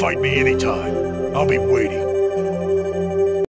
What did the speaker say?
Fight me anytime. I'll be waiting.